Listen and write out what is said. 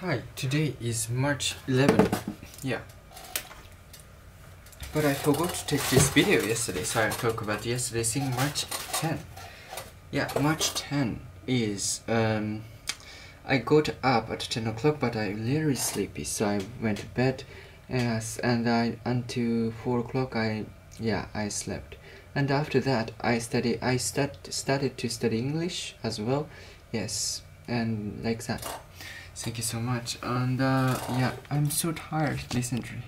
Hi, today is March 11. Yeah. But I forgot to take this video yesterday, so I'll talk about yesterday seeing March 10. Yeah, March 10 is, um, I got up at 10 o'clock, but I'm very sleepy, so I went to bed, yes, and I, until 4 o'clock, I, yeah, I slept. And after that, I study, I start, started to study English as well, yes, and like that. Thank you so much. And uh, yeah, I'm so tired recently.